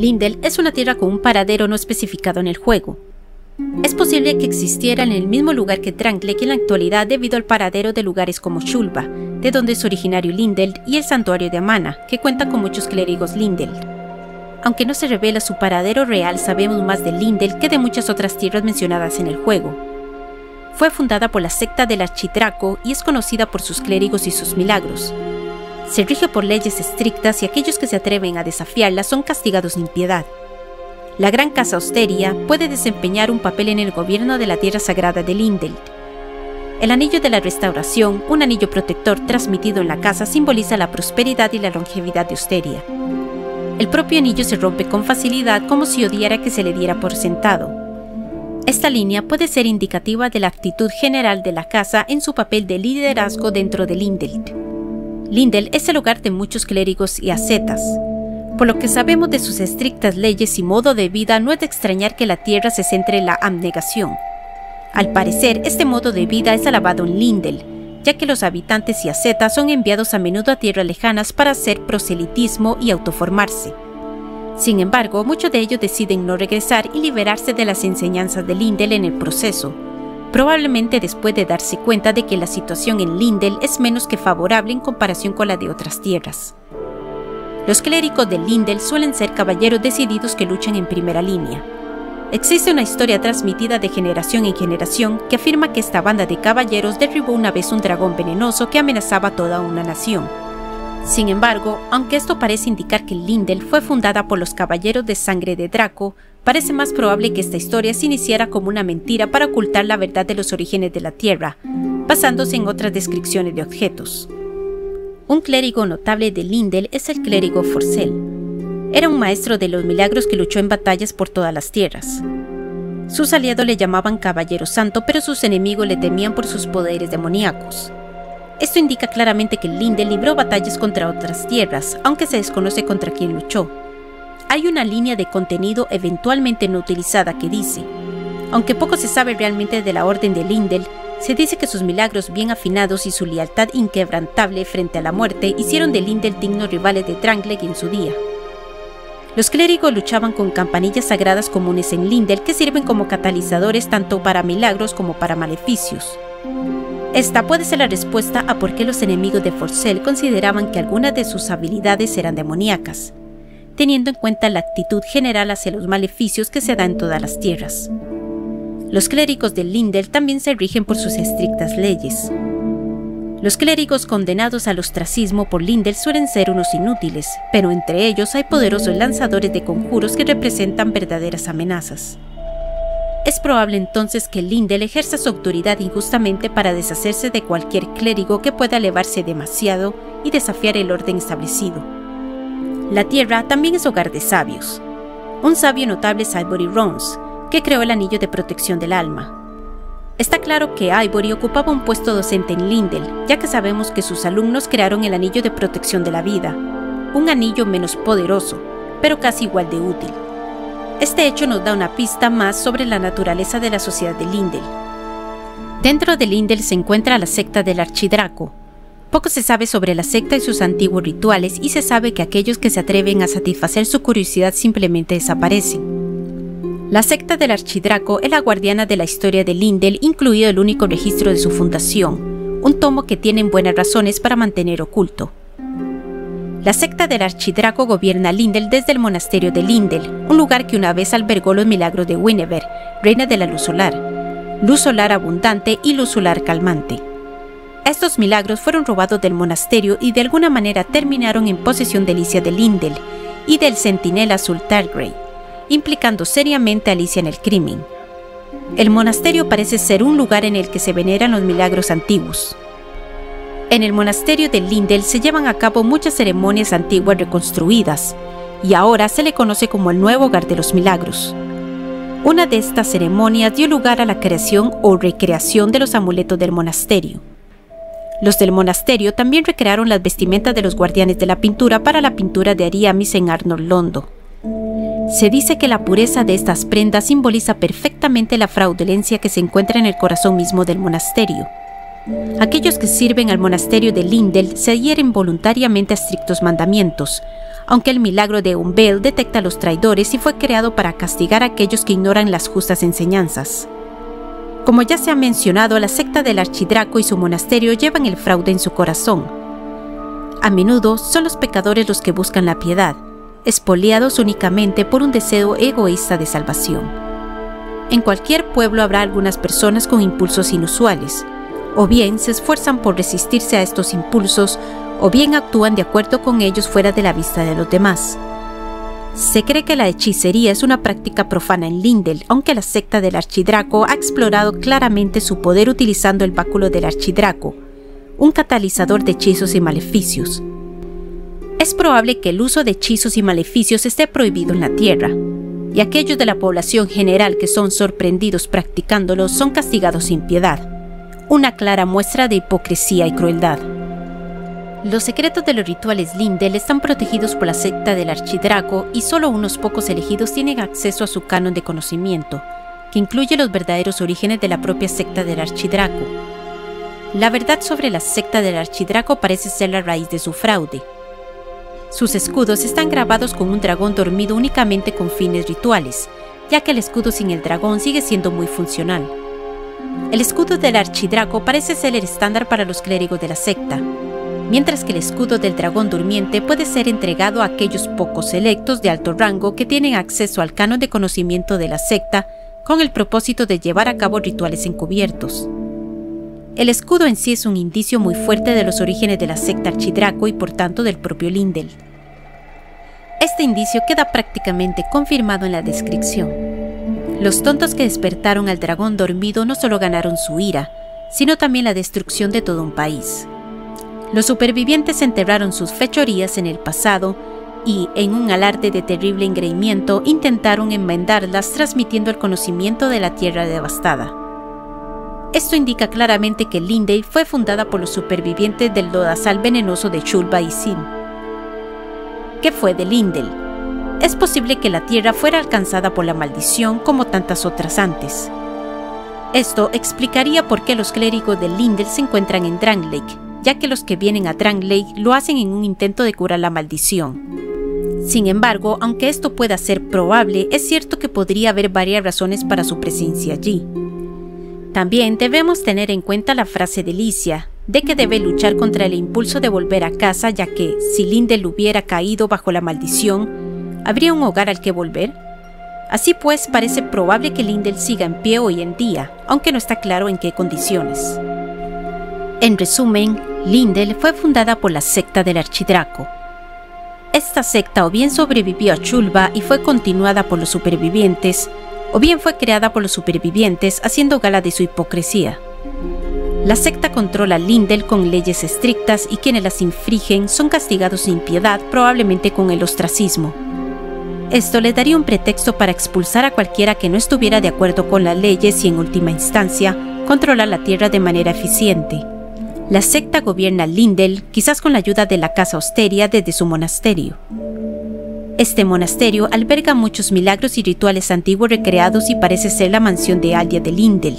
Lindel es una tierra con un paradero no especificado en el juego. Es posible que existiera en el mismo lugar que Drangleic en la actualidad debido al paradero de lugares como Shulba, de donde es originario Lindel, y el santuario de Amana, que cuenta con muchos clérigos Lindel. Aunque no se revela su paradero real, sabemos más de Lindel que de muchas otras tierras mencionadas en el juego. Fue fundada por la secta del Architraco y es conocida por sus clérigos y sus milagros se rige por leyes estrictas y aquellos que se atreven a desafiarlas son castigados sin piedad. La Gran Casa Austeria puede desempeñar un papel en el gobierno de la Tierra Sagrada de Lindel. El anillo de la restauración, un anillo protector transmitido en la casa, simboliza la prosperidad y la longevidad de Austeria. El propio anillo se rompe con facilidad como si odiara que se le diera por sentado. Esta línea puede ser indicativa de la actitud general de la casa en su papel de liderazgo dentro de Lindel. Lindel es el hogar de muchos clérigos y ascetas. Por lo que sabemos de sus estrictas leyes y modo de vida, no es de extrañar que la tierra se centre en la abnegación. Al parecer, este modo de vida es alabado en Lindel, ya que los habitantes y ascetas son enviados a menudo a tierras lejanas para hacer proselitismo y autoformarse. Sin embargo, muchos de ellos deciden no regresar y liberarse de las enseñanzas de Lindel en el proceso, probablemente después de darse cuenta de que la situación en Lindel es menos que favorable en comparación con la de otras tierras. Los clérigos de Lindel suelen ser caballeros decididos que luchan en primera línea. Existe una historia transmitida de generación en generación que afirma que esta banda de caballeros derribó una vez un dragón venenoso que amenazaba toda una nación. Sin embargo, aunque esto parece indicar que Lindel fue fundada por los caballeros de sangre de Draco, parece más probable que esta historia se iniciara como una mentira para ocultar la verdad de los orígenes de la Tierra, basándose en otras descripciones de objetos. Un clérigo notable de Lindel es el clérigo Forcel. Era un maestro de los milagros que luchó en batallas por todas las tierras. Sus aliados le llamaban Caballero Santo, pero sus enemigos le temían por sus poderes demoníacos. Esto indica claramente que Lindel libró batallas contra otras tierras, aunque se desconoce contra quién luchó. Hay una línea de contenido eventualmente no utilizada que dice, aunque poco se sabe realmente de la orden de Lindel, se dice que sus milagros bien afinados y su lealtad inquebrantable frente a la muerte hicieron de Lindel dignos rivales de Drangleic en su día. Los clérigos luchaban con campanillas sagradas comunes en Lindel que sirven como catalizadores tanto para milagros como para maleficios. Esta puede ser la respuesta a por qué los enemigos de Forcell consideraban que algunas de sus habilidades eran demoníacas, teniendo en cuenta la actitud general hacia los maleficios que se dan en todas las tierras. Los clérigos de Lindel también se rigen por sus estrictas leyes. Los clérigos condenados al ostracismo por Lindel suelen ser unos inútiles, pero entre ellos hay poderosos lanzadores de conjuros que representan verdaderas amenazas. Es probable entonces que Lindel ejerza su autoridad injustamente para deshacerse de cualquier clérigo que pueda elevarse demasiado y desafiar el orden establecido. La Tierra también es hogar de sabios. Un sabio notable es Ivory Rons, que creó el anillo de protección del alma. Está claro que Ivory ocupaba un puesto docente en Lindel, ya que sabemos que sus alumnos crearon el anillo de protección de la vida, un anillo menos poderoso, pero casi igual de útil. Este hecho nos da una pista más sobre la naturaleza de la sociedad de Lindel. Dentro de Lindel se encuentra la secta del Archidraco. Poco se sabe sobre la secta y sus antiguos rituales y se sabe que aquellos que se atreven a satisfacer su curiosidad simplemente desaparecen. La secta del Archidraco es la guardiana de la historia de Lindel, incluido el único registro de su fundación, un tomo que tienen buenas razones para mantener oculto. La secta del Archidraco gobierna Lindel desde el monasterio de Lindel, un lugar que una vez albergó los milagros de Winnever, reina de la luz solar, luz solar abundante y luz solar calmante. Estos milagros fueron robados del monasterio y de alguna manera terminaron en posesión de Alicia de Lindel y del centinela azul Targrey, implicando seriamente a Alicia en el crimen. El monasterio parece ser un lugar en el que se veneran los milagros antiguos. En el monasterio de Lindel se llevan a cabo muchas ceremonias antiguas reconstruidas, y ahora se le conoce como el nuevo hogar de los milagros. Una de estas ceremonias dio lugar a la creación o recreación de los amuletos del monasterio. Los del monasterio también recrearon las vestimentas de los guardianes de la pintura para la pintura de Ariamis en Arnold Londo. Se dice que la pureza de estas prendas simboliza perfectamente la fraudulencia que se encuentra en el corazón mismo del monasterio. Aquellos que sirven al monasterio de Lindel se adhieren voluntariamente a estrictos mandamientos, aunque el milagro de Umbel detecta a los traidores y fue creado para castigar a aquellos que ignoran las justas enseñanzas. Como ya se ha mencionado, la secta del Archidraco y su monasterio llevan el fraude en su corazón. A menudo son los pecadores los que buscan la piedad, espoliados únicamente por un deseo egoísta de salvación. En cualquier pueblo habrá algunas personas con impulsos inusuales, o bien se esfuerzan por resistirse a estos impulsos, o bien actúan de acuerdo con ellos fuera de la vista de los demás. Se cree que la hechicería es una práctica profana en Lindel, aunque la secta del Archidraco ha explorado claramente su poder utilizando el báculo del Archidraco, un catalizador de hechizos y maleficios. Es probable que el uso de hechizos y maleficios esté prohibido en la Tierra, y aquellos de la población general que son sorprendidos practicándolos son castigados sin piedad, una clara muestra de hipocresía y crueldad. Los secretos de los rituales Lindel están protegidos por la secta del Archidraco y solo unos pocos elegidos tienen acceso a su canon de conocimiento, que incluye los verdaderos orígenes de la propia secta del Archidraco. La verdad sobre la secta del Archidraco parece ser la raíz de su fraude. Sus escudos están grabados con un dragón dormido únicamente con fines rituales, ya que el escudo sin el dragón sigue siendo muy funcional. El escudo del Archidraco parece ser el estándar para los clérigos de la secta, mientras que el escudo del dragón durmiente puede ser entregado a aquellos pocos selectos de alto rango que tienen acceso al canon de conocimiento de la secta con el propósito de llevar a cabo rituales encubiertos. El escudo en sí es un indicio muy fuerte de los orígenes de la secta Archidraco y por tanto del propio Lindel. Este indicio queda prácticamente confirmado en la descripción. Los tontos que despertaron al dragón dormido no solo ganaron su ira, sino también la destrucción de todo un país. Los supervivientes enterraron sus fechorías en el pasado y, en un alarde de terrible engreimiento, intentaron enmendarlas transmitiendo el conocimiento de la tierra devastada. Esto indica claramente que Lindey fue fundada por los supervivientes del lodazal venenoso de Chulba y Sin. ¿Qué fue de Lindel? Es posible que la tierra fuera alcanzada por la maldición como tantas otras antes. Esto explicaría por qué los clérigos de Lindel se encuentran en Drang Lake, ya que los que vienen a Lake lo hacen en un intento de curar la maldición. Sin embargo, aunque esto pueda ser probable, es cierto que podría haber varias razones para su presencia allí. También debemos tener en cuenta la frase de Licia, de que debe luchar contra el impulso de volver a casa, ya que si Lindel hubiera caído bajo la maldición, ¿habría un hogar al que volver? Así pues, parece probable que Lindel siga en pie hoy en día, aunque no está claro en qué condiciones. En resumen, Lindel fue fundada por la secta del Archidraco. Esta secta o bien sobrevivió a Chulba y fue continuada por los supervivientes, o bien fue creada por los supervivientes haciendo gala de su hipocresía. La secta controla Lindel con leyes estrictas y quienes las infringen son castigados sin piedad, probablemente con el ostracismo. Esto le daría un pretexto para expulsar a cualquiera que no estuviera de acuerdo con las leyes y en última instancia controlar la tierra de manera eficiente. La secta gobierna Lindel, quizás con la ayuda de la casa Osteria desde su monasterio. Este monasterio alberga muchos milagros y rituales antiguos recreados y parece ser la mansión de Alia de Lindel,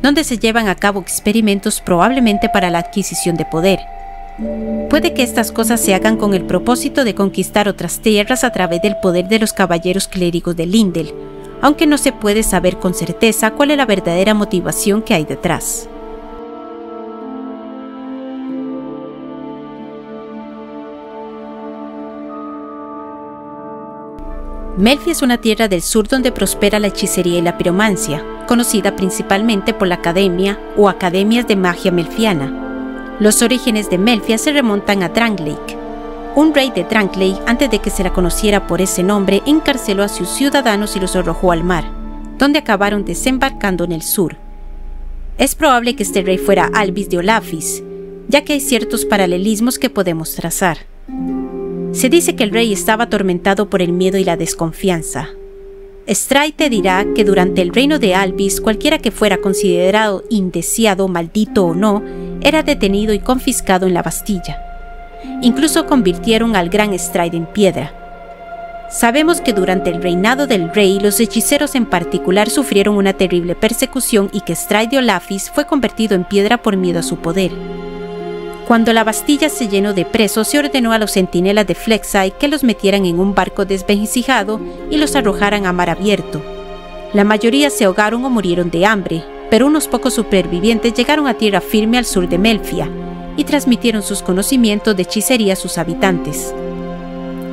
donde se llevan a cabo experimentos probablemente para la adquisición de poder. Puede que estas cosas se hagan con el propósito de conquistar otras tierras a través del poder de los caballeros clérigos de Lindel, aunque no se puede saber con certeza cuál es la verdadera motivación que hay detrás. Melfi es una tierra del sur donde prospera la hechicería y la piromancia, conocida principalmente por la Academia o Academias de Magia Melfiana. Los orígenes de Melfia se remontan a Dranglake. Un rey de Dranglake, antes de que se la conociera por ese nombre, encarceló a sus ciudadanos y los arrojó al mar, donde acabaron desembarcando en el sur. Es probable que este rey fuera Albis de Olafis, ya que hay ciertos paralelismos que podemos trazar. Se dice que el rey estaba atormentado por el miedo y la desconfianza. Stray te dirá que durante el reino de Albis cualquiera que fuera considerado indeseado, maldito o no, era detenido y confiscado en la Bastilla. Incluso convirtieron al gran Stride en piedra. Sabemos que durante el reinado del rey los hechiceros en particular sufrieron una terrible persecución y que Stride Olafis fue convertido en piedra por miedo a su poder. Cuando la Bastilla se llenó de presos, se ordenó a los centinelas de Flexai que los metieran en un barco desvencijado y los arrojaran a mar abierto. La mayoría se ahogaron o murieron de hambre, pero unos pocos supervivientes llegaron a tierra firme al sur de Melfia y transmitieron sus conocimientos de hechicería a sus habitantes.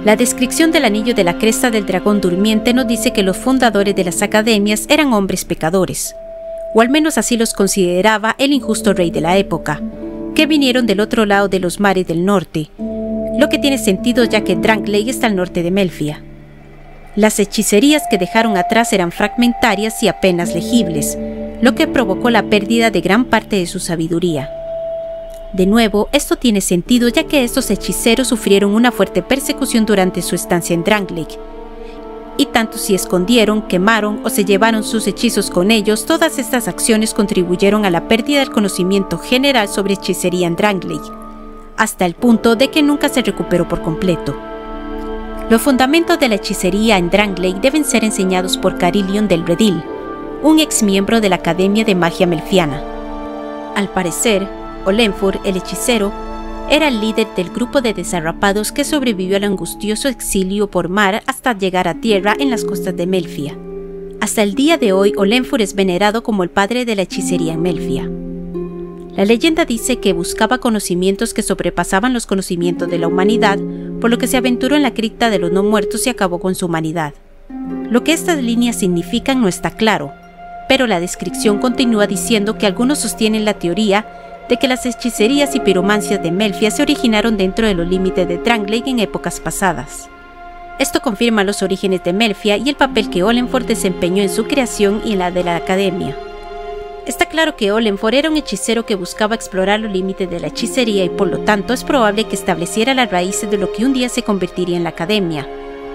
La descripción del anillo de la cresta del dragón durmiente nos dice que los fundadores de las academias eran hombres pecadores, o al menos así los consideraba el injusto rey de la época, que vinieron del otro lado de los mares del norte, lo que tiene sentido ya que Drankley está al norte de Melfia. Las hechicerías que dejaron atrás eran fragmentarias y apenas legibles, lo que provocó la pérdida de gran parte de su sabiduría. De nuevo, esto tiene sentido ya que estos hechiceros sufrieron una fuerte persecución durante su estancia en Drangleic, y tanto si escondieron, quemaron o se llevaron sus hechizos con ellos, todas estas acciones contribuyeron a la pérdida del conocimiento general sobre hechicería en Drangleic, hasta el punto de que nunca se recuperó por completo. Los fundamentos de la hechicería en Drangleic deben ser enseñados por Carillion del Redil, un ex miembro de la Academia de Magia Melfiana. Al parecer, Olenfur, el hechicero, era el líder del grupo de desarrapados que sobrevivió al angustioso exilio por mar hasta llegar a tierra en las costas de Melfia. Hasta el día de hoy, Olenfur es venerado como el padre de la hechicería en Melfia. La leyenda dice que buscaba conocimientos que sobrepasaban los conocimientos de la humanidad, por lo que se aventuró en la cripta de los no muertos y acabó con su humanidad. Lo que estas líneas significan no está claro, pero la descripción continúa diciendo que algunos sostienen la teoría de que las hechicerías y piromancias de Melfia se originaron dentro de los límites de Drangleic en épocas pasadas. Esto confirma los orígenes de Melfia y el papel que Olenford desempeñó en su creación y en la de la academia. Está claro que Olenford era un hechicero que buscaba explorar los límites de la hechicería y por lo tanto es probable que estableciera las raíces de lo que un día se convertiría en la academia,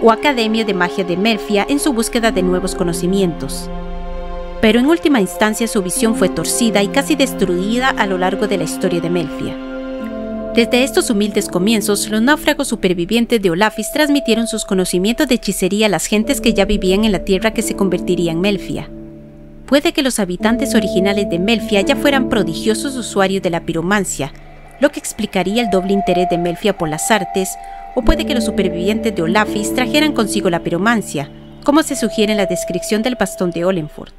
o Academia de Magia de Melfia en su búsqueda de nuevos conocimientos pero en última instancia su visión fue torcida y casi destruida a lo largo de la historia de Melfia. Desde estos humildes comienzos, los náufragos supervivientes de Olafis transmitieron sus conocimientos de hechicería a las gentes que ya vivían en la tierra que se convertiría en Melfia. Puede que los habitantes originales de Melfia ya fueran prodigiosos usuarios de la piromancia, lo que explicaría el doble interés de Melfia por las artes, o puede que los supervivientes de Olafis trajeran consigo la piromancia, como se sugiere en la descripción del bastón de Olenford.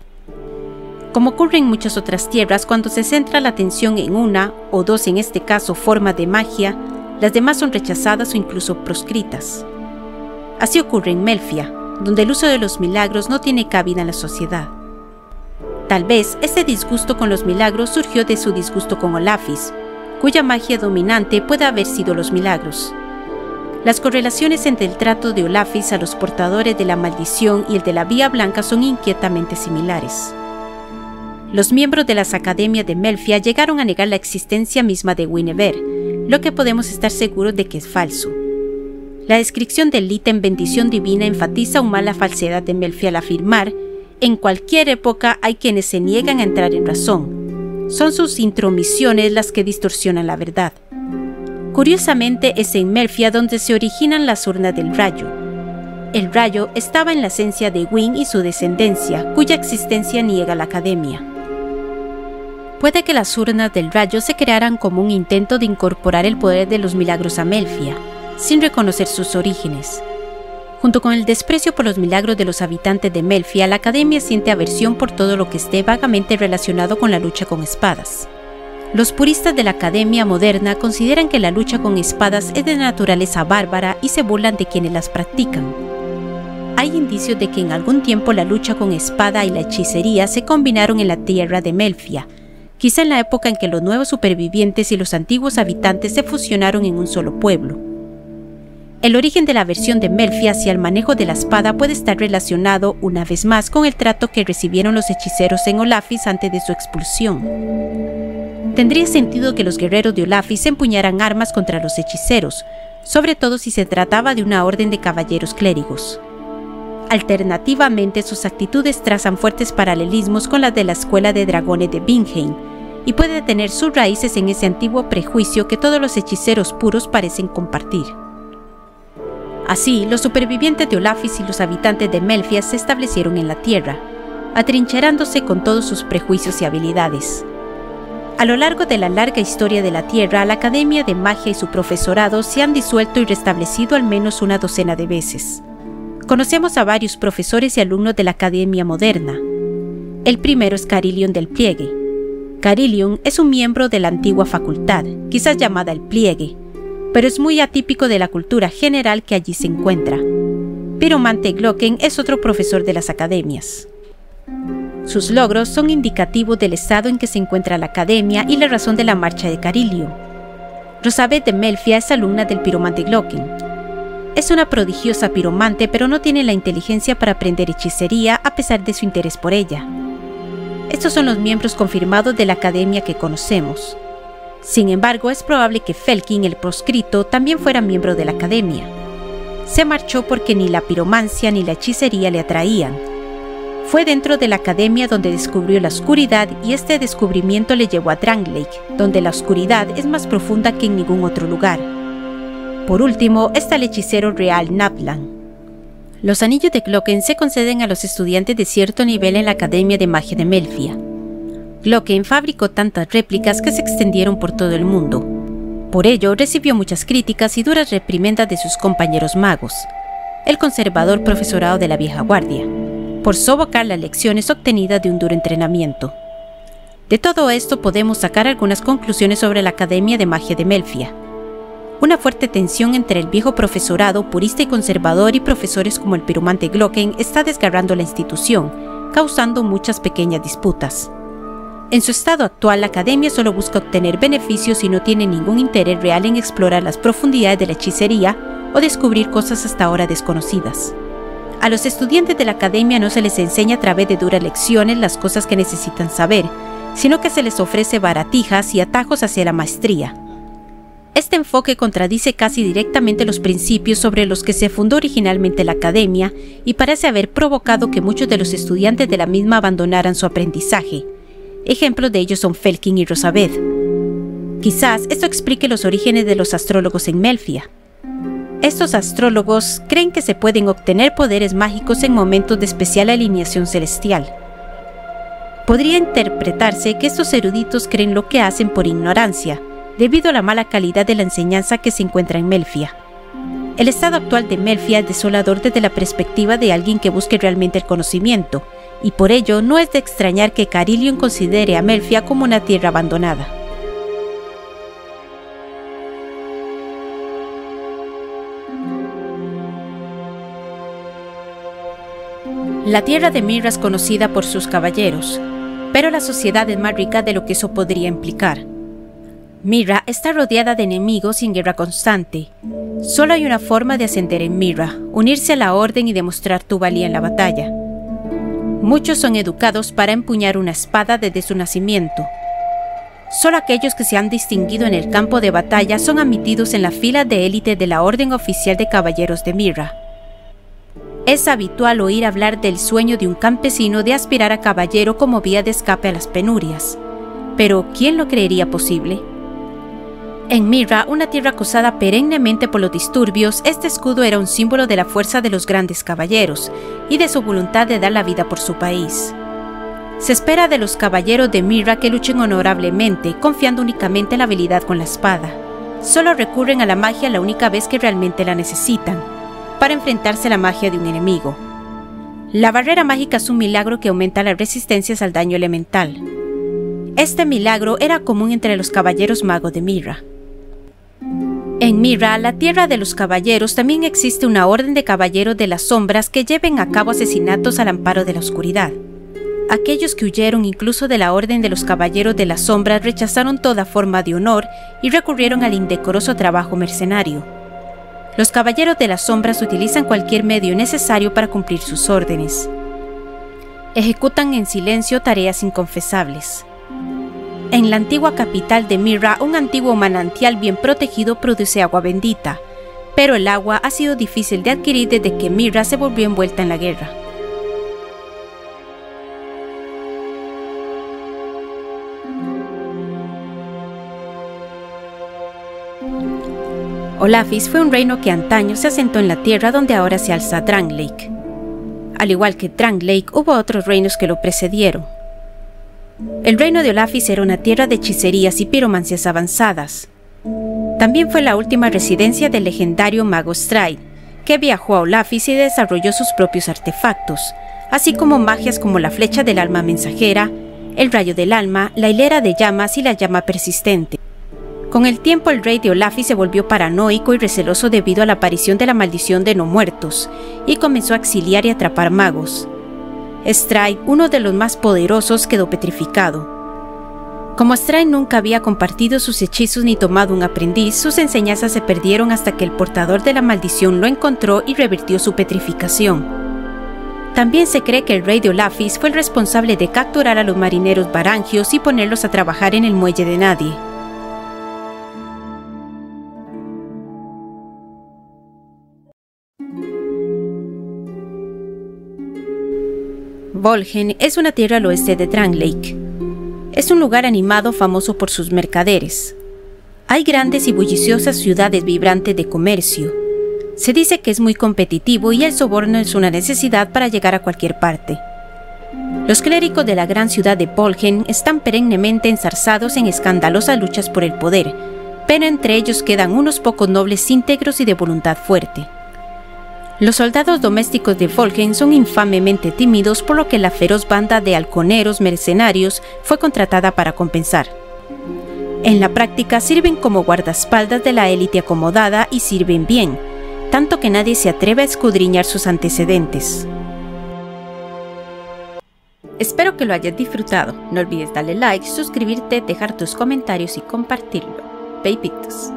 Como ocurre en muchas otras tierras, cuando se centra la atención en una, o dos en este caso, formas de magia, las demás son rechazadas o incluso proscritas. Así ocurre en Melfia, donde el uso de los milagros no tiene cabida en la sociedad. Tal vez este disgusto con los milagros surgió de su disgusto con Olafis, cuya magia dominante puede haber sido los milagros. Las correlaciones entre el trato de Olafis a los portadores de la maldición y el de la Vía Blanca son inquietamente similares. Los miembros de las academias de Melfia llegaron a negar la existencia misma de Guinevere, lo que podemos estar seguros de que es falso. La descripción del ítem bendición divina enfatiza aún más la falsedad de Melfia al afirmar, en cualquier época hay quienes se niegan a entrar en razón. Son sus intromisiones las que distorsionan la verdad. Curiosamente es en Melfia donde se originan las urnas del rayo. El rayo estaba en la esencia de Wynne y su descendencia, cuya existencia niega la academia puede que las urnas del rayo se crearan como un intento de incorporar el poder de los milagros a Melfia, sin reconocer sus orígenes. Junto con el desprecio por los milagros de los habitantes de Melfia, la Academia siente aversión por todo lo que esté vagamente relacionado con la lucha con espadas. Los puristas de la Academia moderna consideran que la lucha con espadas es de naturaleza bárbara y se burlan de quienes las practican. Hay indicios de que en algún tiempo la lucha con espada y la hechicería se combinaron en la tierra de Melfia, quizá en la época en que los nuevos supervivientes y los antiguos habitantes se fusionaron en un solo pueblo. El origen de la versión de Melfi hacia el manejo de la espada puede estar relacionado, una vez más, con el trato que recibieron los hechiceros en Olafis antes de su expulsión. Tendría sentido que los guerreros de Olafis empuñaran armas contra los hechiceros, sobre todo si se trataba de una orden de caballeros clérigos. Alternativamente, sus actitudes trazan fuertes paralelismos con las de la Escuela de Dragones de Bingheim, y puede tener sus raíces en ese antiguo prejuicio que todos los hechiceros puros parecen compartir. Así, los supervivientes de Olafis y los habitantes de Melfia se establecieron en la Tierra, atrincherándose con todos sus prejuicios y habilidades. A lo largo de la larga historia de la Tierra, la Academia de Magia y su profesorado se han disuelto y restablecido al menos una docena de veces. Conocemos a varios profesores y alumnos de la Academia Moderna. El primero es Carillion del Pliegue. Carillion es un miembro de la antigua facultad, quizás llamada el Pliegue, pero es muy atípico de la cultura general que allí se encuentra. Piromante Glocken es otro profesor de las academias. Sus logros son indicativos del estado en que se encuentra la academia y la razón de la marcha de Carilio. Rosabeth de Melfia es alumna del piromante Glocken. Es una prodigiosa piromante, pero no tiene la inteligencia para aprender hechicería a pesar de su interés por ella. Estos son los miembros confirmados de la academia que conocemos. Sin embargo, es probable que Felkin, el proscrito, también fuera miembro de la academia. Se marchó porque ni la piromancia ni la hechicería le atraían, fue dentro de la academia donde descubrió la oscuridad y este descubrimiento le llevó a Lake, donde la oscuridad es más profunda que en ningún otro lugar. Por último está el hechicero real Naplan. Los anillos de Glocken se conceden a los estudiantes de cierto nivel en la Academia de Magia de Melfia. Glocken fabricó tantas réplicas que se extendieron por todo el mundo. Por ello recibió muchas críticas y duras reprimendas de sus compañeros magos, el conservador profesorado de la vieja guardia por sobocar las lecciones obtenidas de un duro entrenamiento. De todo esto podemos sacar algunas conclusiones sobre la Academia de Magia de Melfia. Una fuerte tensión entre el viejo profesorado purista y conservador y profesores como el piromante Glocken está desgarrando la institución, causando muchas pequeñas disputas. En su estado actual, la academia solo busca obtener beneficios y no tiene ningún interés real en explorar las profundidades de la hechicería o descubrir cosas hasta ahora desconocidas. A los estudiantes de la academia no se les enseña a través de duras lecciones las cosas que necesitan saber, sino que se les ofrece baratijas y atajos hacia la maestría. Este enfoque contradice casi directamente los principios sobre los que se fundó originalmente la academia y parece haber provocado que muchos de los estudiantes de la misma abandonaran su aprendizaje. Ejemplos de ellos son Felkin y Rosabeth. Quizás esto explique los orígenes de los astrólogos en Melfia. Estos astrólogos creen que se pueden obtener poderes mágicos en momentos de especial alineación celestial. Podría interpretarse que estos eruditos creen lo que hacen por ignorancia, debido a la mala calidad de la enseñanza que se encuentra en Melfia. El estado actual de Melfia es desolador desde la perspectiva de alguien que busque realmente el conocimiento, y por ello no es de extrañar que Carillion considere a Melfia como una tierra abandonada. La tierra de Mirra es conocida por sus caballeros, pero la sociedad es más rica de lo que eso podría implicar. Mirra está rodeada de enemigos y en guerra constante. Solo hay una forma de ascender en Mirra, unirse a la orden y demostrar tu valía en la batalla. Muchos son educados para empuñar una espada desde su nacimiento. Solo aquellos que se han distinguido en el campo de batalla son admitidos en la fila de élite de la Orden Oficial de Caballeros de Mirra. Es habitual oír hablar del sueño de un campesino de aspirar a caballero como vía de escape a las penurias. Pero, ¿quién lo creería posible? En Mirra, una tierra acusada perennemente por los disturbios, este escudo era un símbolo de la fuerza de los grandes caballeros y de su voluntad de dar la vida por su país. Se espera de los caballeros de Mirra que luchen honorablemente, confiando únicamente en la habilidad con la espada. Solo recurren a la magia la única vez que realmente la necesitan, para enfrentarse a la magia de un enemigo. La barrera mágica es un milagro que aumenta las resistencias al daño elemental. Este milagro era común entre los caballeros magos de Mirra. En Mirra, la tierra de los caballeros, también existe una orden de caballeros de las sombras que lleven a cabo asesinatos al amparo de la oscuridad. Aquellos que huyeron incluso de la orden de los caballeros de las sombras rechazaron toda forma de honor y recurrieron al indecoroso trabajo mercenario. Los caballeros de las sombras utilizan cualquier medio necesario para cumplir sus órdenes. Ejecutan en silencio tareas inconfesables. En la antigua capital de Mirra, un antiguo manantial bien protegido produce agua bendita, pero el agua ha sido difícil de adquirir desde que Mirra se volvió envuelta en la guerra. Olafis fue un reino que antaño se asentó en la tierra donde ahora se alza Drang Lake. Al igual que Drang Lake, hubo otros reinos que lo precedieron. El reino de Olafis era una tierra de hechicerías y piromancias avanzadas. También fue la última residencia del legendario mago Stride, que viajó a Olafis y desarrolló sus propios artefactos, así como magias como la flecha del alma mensajera, el rayo del alma, la hilera de llamas y la llama persistente. Con el tiempo el rey de Olafis se volvió paranoico y receloso debido a la aparición de la maldición de no muertos, y comenzó a exiliar y atrapar magos. Stride, uno de los más poderosos, quedó petrificado. Como Stride nunca había compartido sus hechizos ni tomado un aprendiz, sus enseñanzas se perdieron hasta que el portador de la maldición lo encontró y revirtió su petrificación. También se cree que el rey de Olafis fue el responsable de capturar a los marineros barangios y ponerlos a trabajar en el muelle de nadie. Volgen es una tierra al oeste de Drang Lake. Es un lugar animado famoso por sus mercaderes. Hay grandes y bulliciosas ciudades vibrantes de comercio. Se dice que es muy competitivo y el soborno es una necesidad para llegar a cualquier parte. Los clérigos de la gran ciudad de Volgen están perennemente enzarzados en escandalosas luchas por el poder, pero entre ellos quedan unos pocos nobles íntegros y de voluntad fuerte. Los soldados domésticos de Volgen son infamemente tímidos por lo que la feroz banda de halconeros mercenarios fue contratada para compensar. En la práctica sirven como guardaespaldas de la élite acomodada y sirven bien, tanto que nadie se atreve a escudriñar sus antecedentes. Espero que lo hayas disfrutado. No olvides darle like, suscribirte, dejar tus comentarios y compartirlo. Babytos.